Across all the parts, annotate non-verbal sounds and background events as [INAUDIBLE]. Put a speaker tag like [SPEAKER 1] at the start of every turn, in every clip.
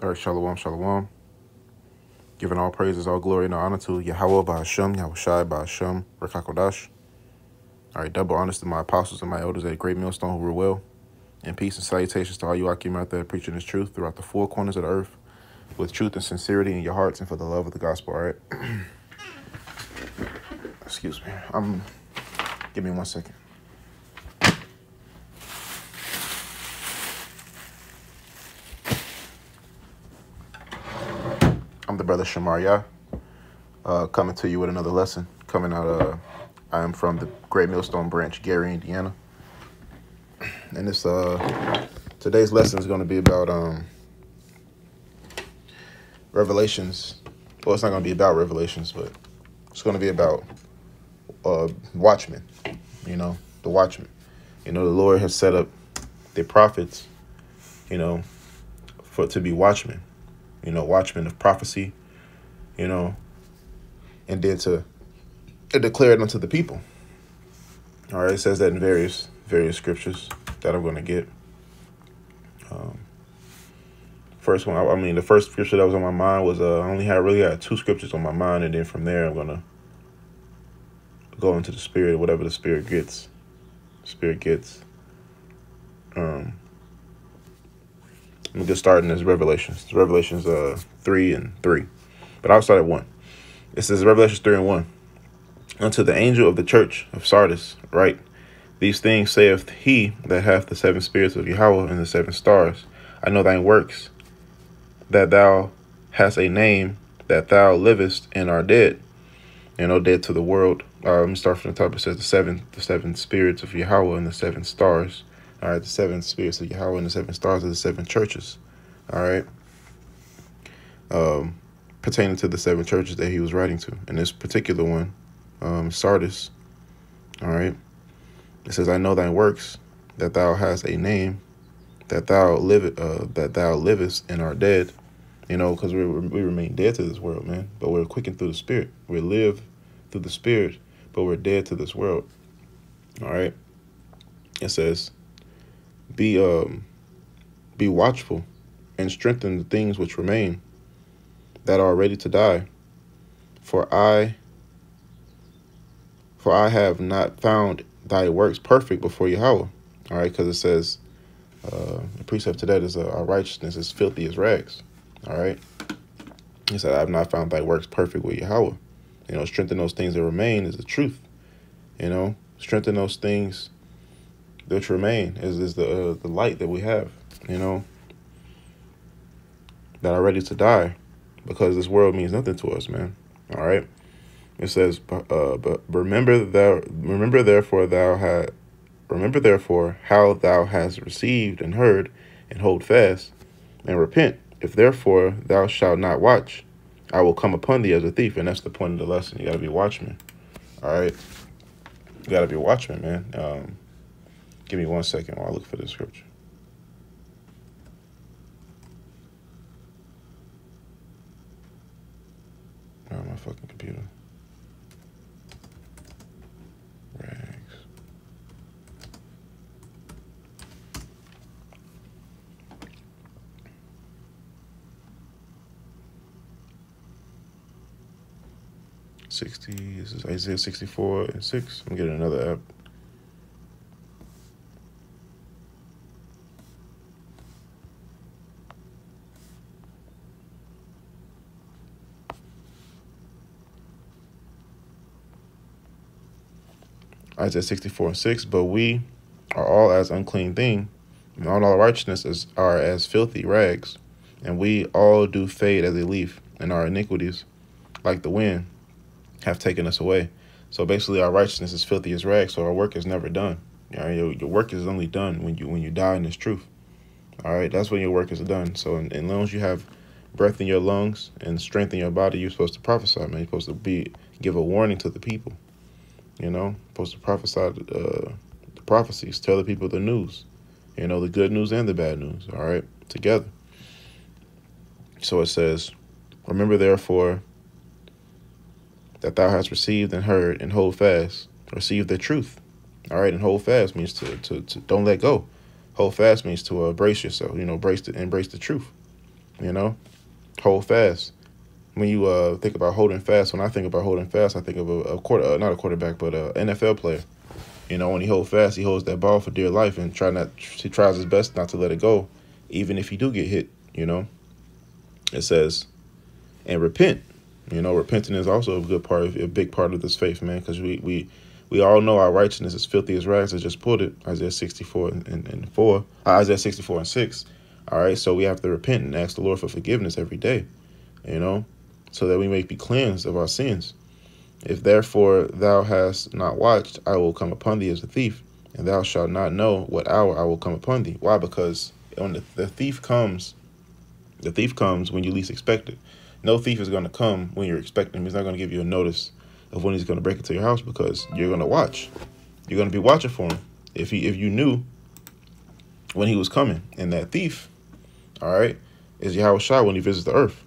[SPEAKER 1] All right, shalom, shalom. Giving all praises, all glory, and all honor to Yahweh Ba'ashem, Yahweh Shai Ba'ashem, Rekakodash. All right, double honors to my apostles and my elders at a Great Millstone who rule well. And peace and salutations to all you Akim out there preaching this truth throughout the four corners of the earth with truth and sincerity in your hearts and for the love of the gospel, all right? [CLEARS THROAT] Excuse me. I'm, give me one second. I'm the brother Shamaria, uh, coming to you with another lesson. Coming out, uh, I am from the Great Millstone Branch, Gary, Indiana. And this, uh, today's lesson is going to be about um, Revelations. Well, it's not going to be about Revelations, but it's going to be about uh, watchmen. You know, the watchmen. You know, the Lord has set up the prophets. You know, for to be watchmen you know, watchmen of prophecy, you know, and then to, to declare it unto the people. All right, it says that in various various scriptures that I'm going to get. Um, first one, I, I mean, the first scripture that was on my mind was uh, I only had really had two scriptures on my mind, and then from there I'm gonna go into the spirit, whatever the spirit gets. Spirit gets. Um, I'm just starting as Revelations. It's Revelations uh three and three. But I'll start at one. It says Revelations three and one. Unto the angel of the church of Sardis, write, These things saith he that hath the seven spirits of Yahweh and the seven stars. I know thine works, that thou hast a name, that thou livest and art dead, and are dead to the world. Uh, let me start from the top. It says the seven, the seven spirits of Yahweh and the seven stars. All right, the seven spirits of Yahweh and the seven stars of the seven churches. All right. Um, pertaining to the seven churches that he was writing to. And this particular one, um, Sardis. All right. It says, I know thy works, that thou hast a name, that thou live uh, that thou livest and art dead. You know, because we, we remain dead to this world, man. But we're quickened through the spirit. We live through the spirit, but we're dead to this world. All right. It says, be um be watchful and strengthen the things which remain that are ready to die. For i for i have not found thy works perfect before yahweh. All right because it says uh the precept to that is uh, our righteousness is filthy as rags. All right? He said i have not found thy works perfect with yahweh. You know strengthen those things that remain is the truth. You know strengthen those things which remain is, is the uh, the light that we have, you know, that are ready to die because this world means nothing to us, man. All right. It says, uh, but remember thou, remember therefore thou had, remember therefore how thou hast received and heard, and hold fast, and repent. If therefore thou shalt not watch, I will come upon thee as a thief. And that's the point of the lesson. You got to be watchman. All right. You got to be a watchman, man. Um, Give me one second while I look for the scripture. Oh, my fucking computer. Rags. Sixty. This is Isaiah sixty-four and six. I'm getting another app. Isaiah 64 and 6, but we are all as unclean thing, and all our righteousness is, are as filthy rags, and we all do fade as a leaf, and our iniquities, like the wind, have taken us away. So basically, our righteousness is filthy as rags, so our work is never done. You know, your, your work is only done when you when you die in this truth. All right, that's when your work is done. So, as long as you have breath in your lungs and strength in your body, you're supposed to prophesy, man. You're supposed to be give a warning to the people. You know, supposed to prophesy uh, the prophecies, tell the people the news. You know, the good news and the bad news. All right, together. So it says, Remember therefore that thou hast received and heard and hold fast. Receive the truth. All right, and hold fast means to to, to don't let go. Hold fast means to uh, brace yourself. You know, brace the embrace the truth. You know, hold fast. When you uh, think about holding fast, when I think about holding fast, I think of a, a quarter, uh, not a quarterback, but a NFL player. You know, when he holds fast, he holds that ball for dear life and try not. He tries his best not to let it go, even if he do get hit. You know, it says, and repent. You know, repenting is also a good part of a big part of this faith, man, because we we we all know our righteousness is filthy as rags. I just put it, Isaiah 64 and, and, and 4, uh, Isaiah 64 and 6. All right, so we have to repent and ask the Lord for forgiveness every day, you know, so that we may be cleansed of our sins. If therefore thou hast not watched, I will come upon thee as a thief, and thou shalt not know what hour I will come upon thee. Why? Because when the, the thief comes, the thief comes when you least expect it. No thief is going to come when you're expecting him. He's not going to give you a notice of when he's going to break into your house because you're going to watch. You're going to be watching for him. If he if you knew when he was coming, and that thief, all right, is Yahweh Shai when he visits the earth.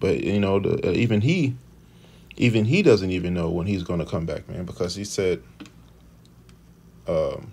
[SPEAKER 1] But you know, the, uh, even he, even he doesn't even know when he's going to come back, man, because he said, um,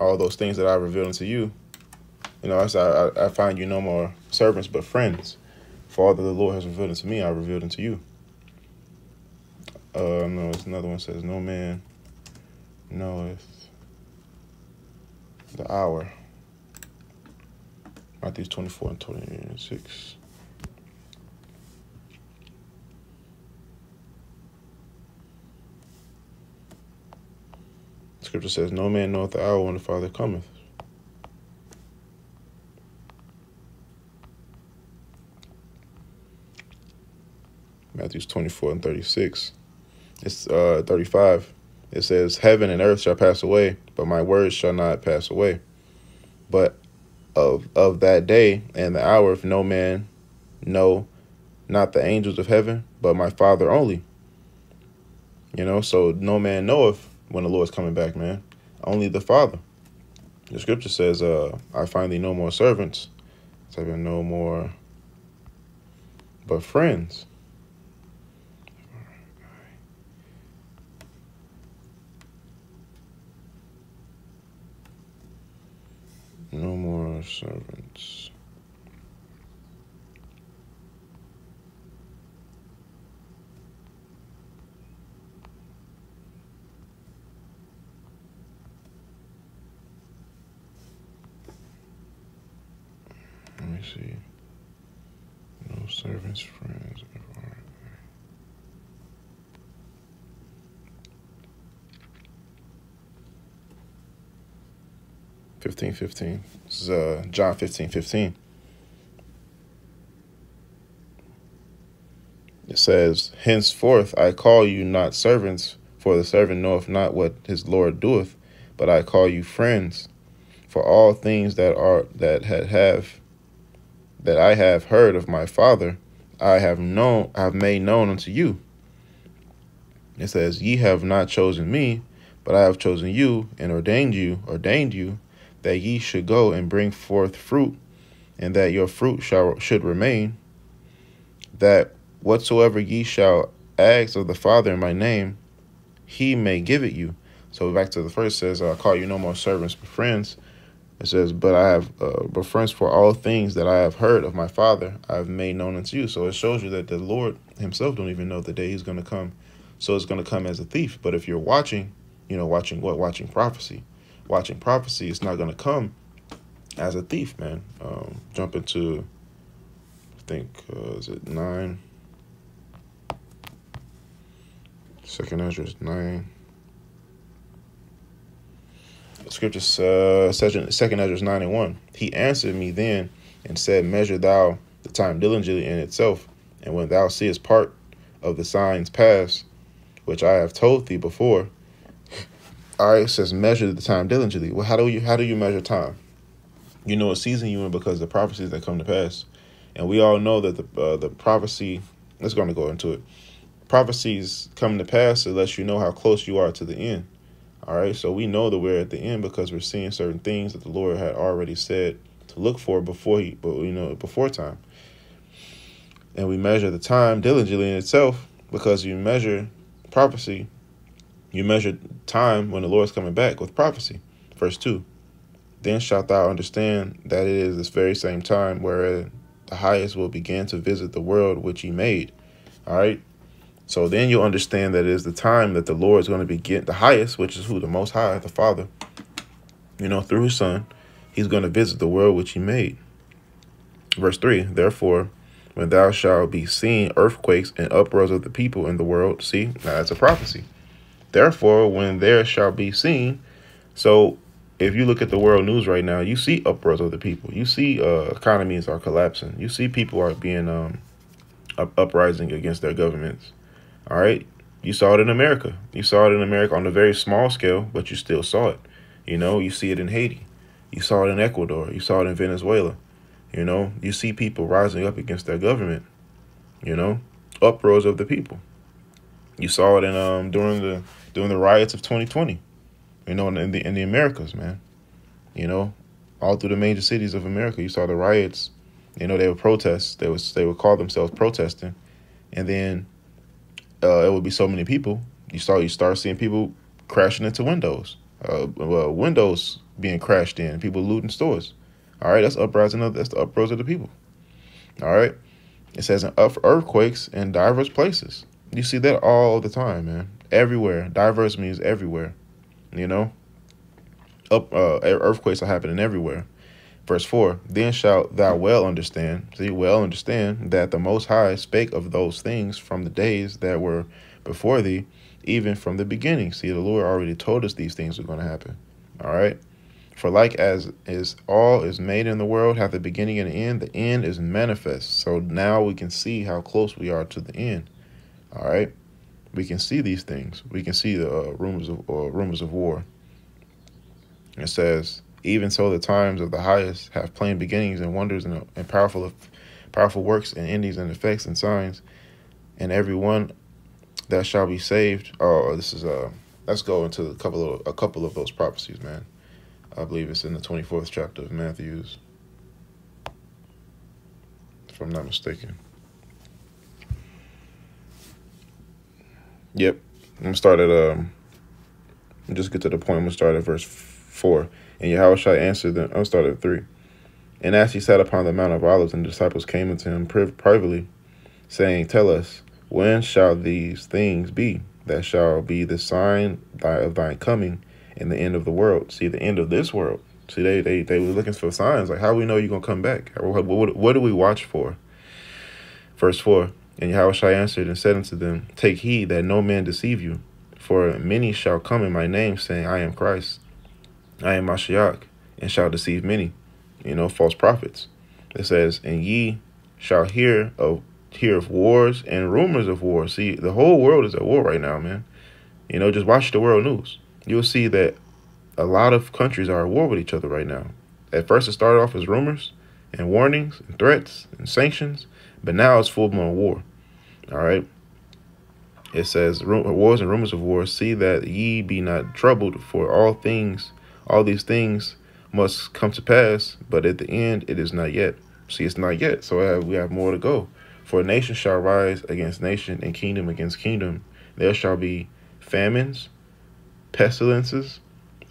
[SPEAKER 1] all those things that I revealed unto you. You know, I, I, I find you no more servants but friends. For all that the Lord has revealed unto me, I revealed unto you. Uh, no, it's another one says, No man knoweth the hour. Matthew 24 and 26. Scripture says, No man knoweth the hour when the Father cometh. Matthew 24 and 36 it's uh, 35. It says, Heaven and earth shall pass away, but my words shall not pass away. But of of that day and the hour, if no man know, not the angels of heaven, but my Father only. You know, so no man knoweth when the Lord's coming back, man. Only the Father. The scripture says, uh, I find thee no more servants, having no more but friends. No more servants. Let me see. No servants, friends. 15, 15. This is uh, John 15, 15. It says, Henceforth I call you not servants, for the servant knoweth not what his Lord doeth, but I call you friends. For all things that are that had have that I have heard of my Father, I have known I have made known unto you. It says, Ye have not chosen me, but I have chosen you and ordained you, ordained you that ye should go and bring forth fruit, and that your fruit shall should remain, that whatsoever ye shall ask of the Father in my name, he may give it you. So back to the first says, I call you no more servants but friends. It says, but I have uh, friends for all things that I have heard of my Father, I have made known unto you. So it shows you that the Lord himself don't even know the day he's going to come. So it's going to come as a thief. But if you're watching, you know, watching what? Watching prophecy watching prophecy, it's not going to come as a thief, man. Um, jump into, I think, uh, is it nine? Second Esdras nine. The scripture uh, Second Esdras nine and one. He answered me then and said, Measure thou the time diligently in itself, and when thou seest part of the signs pass, which I have told thee before, all right, it says measure the time diligently. Well, how do you how do you measure time? You know a season you in because the prophecies that come to pass, and we all know that the uh, the prophecy. Let's going to go into it. Prophecies come to pass unless you know how close you are to the end. All right, so we know that we're at the end because we're seeing certain things that the Lord had already said to look for before he, but you know, before time. And we measure the time diligently in itself because you measure prophecy you measure time when the Lord is coming back with prophecy. Verse 2. Then shalt thou understand that it is this very same time where the highest will begin to visit the world which he made. All right. So then you'll understand that it is the time that the Lord is going to begin the highest, which is who the most high, the Father, you know, through his son, he's going to visit the world which he made. Verse 3 Therefore, when thou shalt be seen earthquakes and uproars of the people in the world, see, now that's a prophecy. Therefore, when there shall be seen, so if you look at the world news right now, you see uproars of the people. You see uh, economies are collapsing. You see people are being um, up uprising against their governments. All right. You saw it in America. You saw it in America on a very small scale, but you still saw it. You know, you see it in Haiti. You saw it in Ecuador. You saw it in Venezuela. You know, you see people rising up against their government. You know, uproars of the people. You saw it in um during the during the riots of 2020. You know, in the in the Americas, man. You know, all through the major cities of America, you saw the riots. You know, they would protest. They was they would call themselves protesting, and then uh, it would be so many people. You saw you start seeing people crashing into windows. Uh, well, windows being crashed in, people looting stores. All right, that's uprising of that's the uproars of the people. All right, it says in earthquakes in diverse places. You see that all the time, man. Everywhere. Diverse means everywhere. You know, up uh, earthquakes are happening everywhere. Verse 4 Then shalt thou well understand, see, well understand that the Most High spake of those things from the days that were before thee, even from the beginning. See, the Lord already told us these things were going to happen. All right. For like as is all is made in the world hath a beginning and an end, the end is manifest. So now we can see how close we are to the end. All right. We can see these things. We can see the uh, rumors of uh, rumors of war. It says, even so, the times of the highest have plain beginnings and wonders and, and powerful, powerful works and endings and effects and signs, and every one that shall be saved. Oh, this is uh, let's go into a couple of a couple of those prophecies, man. I believe it's in the twenty fourth chapter of Matthew's, if I'm not mistaken. Yep, I'm gonna start at um. Just get to the point. I'm gonna start at verse four. And Yahweh answered them. I'll start at three. And as he sat upon the Mount of Olives, and the disciples came unto him privately, saying, Tell us, when shall these things be? That shall be the sign thy, of thine coming and the end of the world. See, the end of this world. See, they, they, they were looking for signs. Like, how we know you're going to come back? What, what, what do we watch for? Verse 4 And Yahweh answered and said unto them, Take heed that no man deceive you, for many shall come in my name, saying, I am Christ I am Mashiach, and shall deceive many, you know, false prophets. It says, and ye shall hear of hear of wars and rumors of war. See, the whole world is at war right now, man. You know, just watch the world news. You'll see that a lot of countries are at war with each other right now. At first, it started off as rumors and warnings and threats and sanctions, but now it's full blown war. All right. It says, wars and rumors of war, see that ye be not troubled, for all things all these things must come to pass, but at the end it is not yet. See, it's not yet, so we have more to go. For a nation shall rise against nation, and kingdom against kingdom. There shall be famines, pestilences,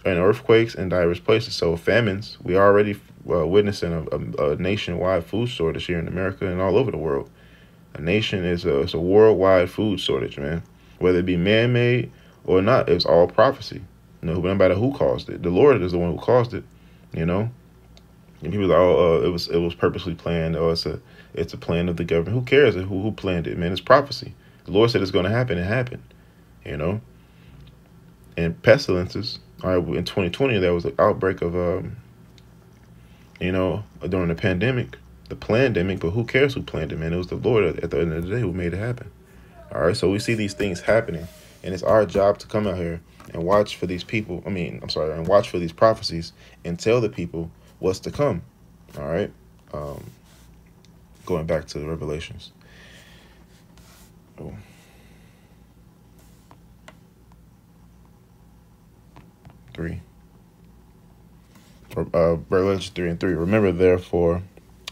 [SPEAKER 1] and earthquakes in diverse places. So famines, we already uh, witnessing a, a, a, nationwide food shortage here in America and all over the world. A nation is a, it's a worldwide food shortage, man. Whether it be man-made or not, it's all prophecy. You know, no matter who caused it, the Lord is the one who caused it. You know, and people are like, oh, uh, it was it was purposely planned, or it's a it's a plan of the government. Who cares who who planned it, man? It's prophecy. The Lord said it's going to happen. It happened. You know. And pestilences. All right, in 2020, there was an outbreak of, um, you know, during the pandemic, the pandemic. But who cares who planned it, man? It was the Lord at the end of the day who made it happen. All right, so we see these things happening, and it's our job to come out here and watch for these people. I mean, I'm sorry, and watch for these prophecies and tell the people what's to come. All right. Um, going back to the Revelations. Oh. Three. Uh, Revelation three and three. Remember therefore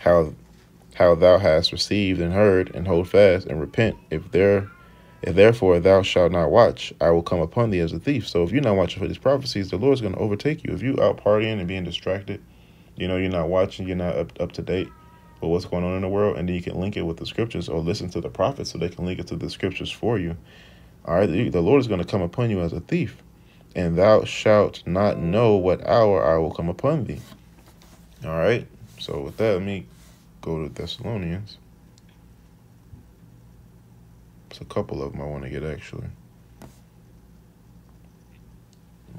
[SPEAKER 1] how how thou hast received and heard, and hold fast and repent. If there if therefore thou shalt not watch. I will come upon thee as a thief. So if you're not watching for these prophecies, the Lord's going to overtake you. If you out partying and being distracted, you know, you're not watching, you're not up, up to date with what's going on in the world, and then you can link it with the scriptures or listen to the prophets so they can link it to the scriptures for you. All right, the Lord is going to come upon you as a thief, and thou shalt not know what hour I will come upon thee. All right, so with that, let me go to Thessalonians. It's a couple of them I want to get actually.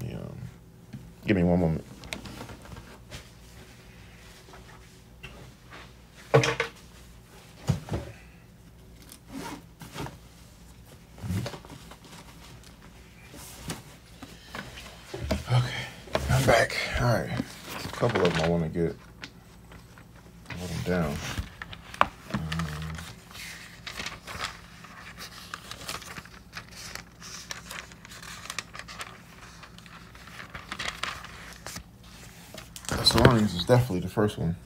[SPEAKER 1] Yeah. Give me one moment. I'm back. All right. A couple of them I want to get. Hold them down. Um, Thessalonians is definitely the first one.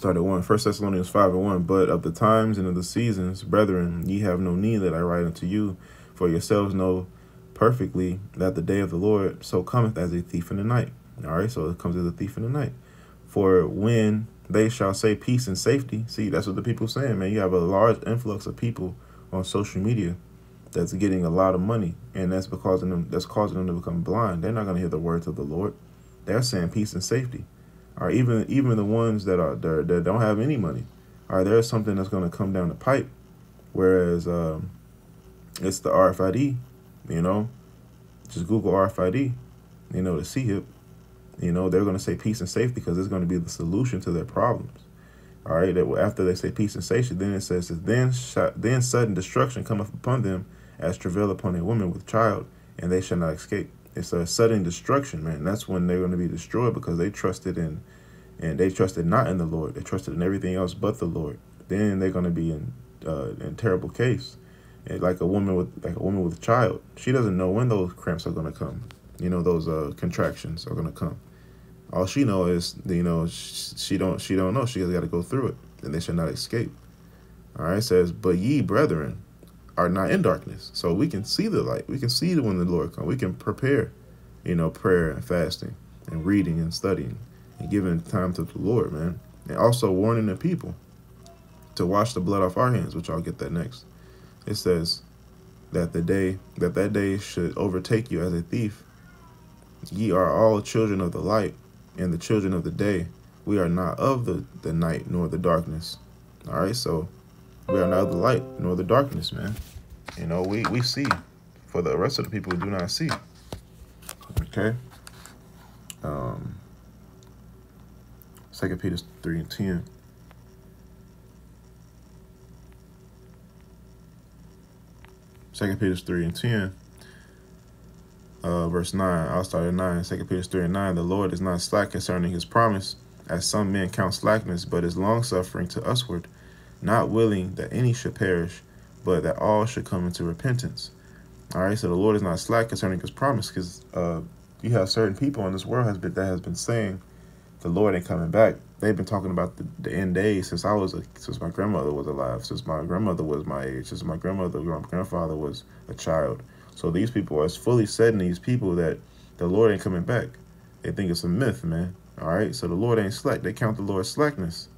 [SPEAKER 1] Started one. First Thessalonians five and one. But of the times and of the seasons, brethren, ye have no need that I write unto you, for yourselves know perfectly that the day of the Lord so cometh as a thief in the night. All right, so it comes as a thief in the night. For when they shall say peace and safety, see, that's what the people saying, man. You have a large influx of people on social media that's getting a lot of money, and that's because them that's causing them to become blind. They're not going to hear the words of the Lord. They're saying peace and safety or even even the ones that are that, don't have any money, or there's something that's going to come down the pipe, whereas um, it's the RFID, you know, just Google RFID, you know, the CHIP, you know, they're going to say peace and safety because it's going to be the solution to their problems. All right, that after they say peace and safety, then it says then then sudden destruction cometh upon them as travail upon a woman with child, and they shall not escape it's a sudden destruction, man. That's when they're going to be destroyed because they trusted in, and they trusted not in the Lord. They trusted in everything else but the Lord. Then they're going to be in uh, in terrible case. And like a woman with like a woman with a child, she doesn't know when those cramps are going to come. You know, those uh, contractions are going to come. All she know is, you know, she, she don't she don't know. She has got to go through it, and they should not escape. All right, says, but ye brethren, are not in darkness. So we can see the light. We can see when the Lord comes. We can prepare, you know, prayer and fasting and reading and studying and giving time to the Lord, man. And also warning the people to wash the blood off our hands, which I'll get that next. It says that the day that that day should overtake you as a thief. Ye are all children of the light and the children of the day. We are not of the, the night nor the darkness. All right, so we are not the light nor the darkness, man. You know, we, we see for the rest of the people who do not see. Okay. Um, 2 Peter 3 and 10. Second Peter 3 and 10. Uh, verse 9. I'll start at 9. Second Peter 3 and 9. The Lord is not slack concerning his promise, as some men count slackness, but is long suffering to usward, not willing that any should perish, but that all should come into repentance. All right, so the Lord is not slack concerning his promise because uh, you have certain people in this world has been, that has been saying the Lord ain't coming back. They've been talking about the, the end days since I was a, since my grandmother was alive, since my grandmother was my age, since my grandmother, my grandfather was a child. So these people are fully setting these people that the Lord ain't coming back. They think it's a myth, man. All right, so the Lord ain't slack. They count the Lord's slackness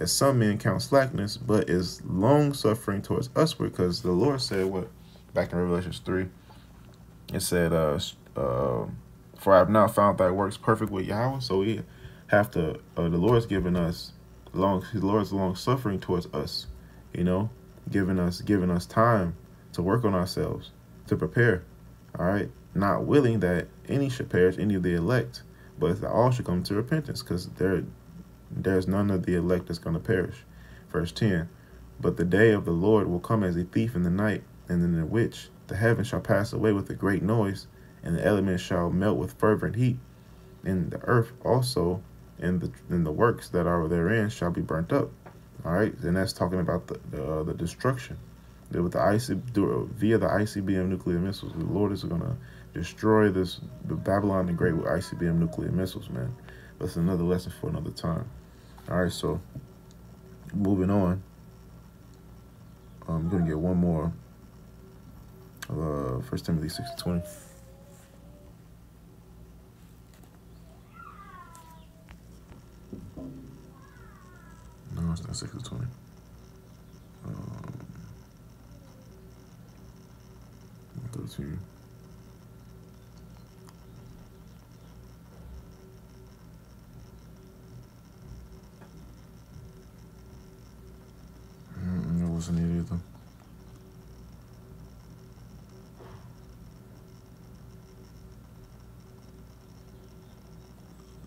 [SPEAKER 1] as some men count slackness, but is long suffering towards us, because the Lord said what back in Revelations three. It said, uh, uh, "For I have not found thy works perfect with Yahweh." So we have to. Uh, the Lord's given us long. The Lord's long suffering towards us. You know, giving us giving us time to work on ourselves to prepare. All right, not willing that any should perish, any of the elect, but that all should come to repentance, because they're there's none of the elect that's going to perish. Verse 10 But the day of the Lord will come as a thief in the night, and in the which the heavens shall pass away with a great noise, and the elements shall melt with fervent heat, and the earth also and the and the works that are therein shall be burnt up. All right, and that's talking about the the, uh, the destruction. with the IC via the ICBM nuclear missiles, the Lord is gonna destroy this the Babylon the Great with ICBM nuclear missiles, man. That's another lesson for another time. All right, so moving on. I'm going to get one more. Uh, First Timothy 6 20. No, it's not 6 20. Um, 13. за нею летом.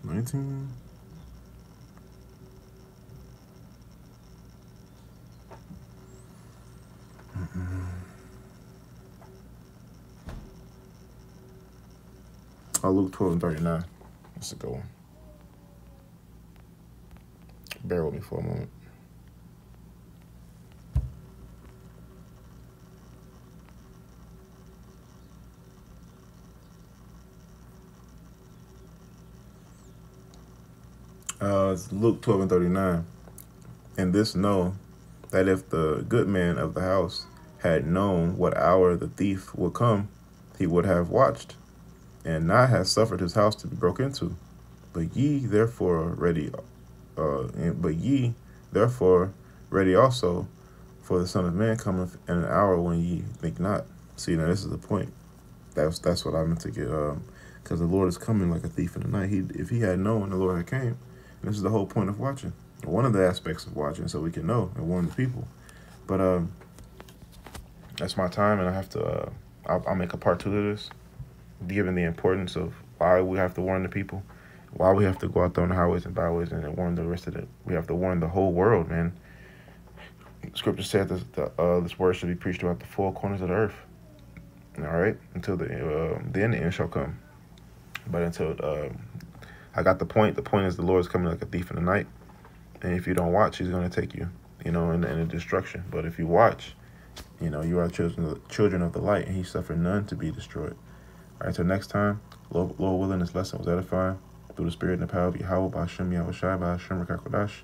[SPEAKER 1] Nineteen. Oh, Luke 12 and 39. That's a good one. Bear with me for a moment. Uh, it's Luke 12 and 39. And this know that if the good man of the house had known what hour the thief would come, he would have watched and not have suffered his house to be broke into. But ye therefore ready, uh, and, but ye therefore ready also, for the Son of Man cometh in an hour when ye think not. See, now this is the point. That's that's what I meant to get. Um, because the Lord is coming like a thief in the night. He, if he had known the Lord had came, this is the whole point of watching. One of the aspects of watching, so we can know and warn the people. But um, that's my time, and I have to. Uh, I'll, I'll make a part two of this given the importance of why we have to warn the people, why we have to go out there on the highways and byways and warn the rest of it. We have to warn the whole world, man. Scripture said that the, uh, this word should be preached about the four corners of the earth. All right, until the uh, then the end shall come. But until uh, I got the point. The point is the Lord is coming like a thief in the night, and if you don't watch, He's going to take you, you know, in, in destruction. But if you watch, you know, you are children of the, children of the light, and He suffered none to be destroyed. All right, until next time, Lord, Lord willing, this lesson was edifying through the spirit and the power of Yahweh, by Hashem, Yahweh Shai, by Hashem, Rakakodash.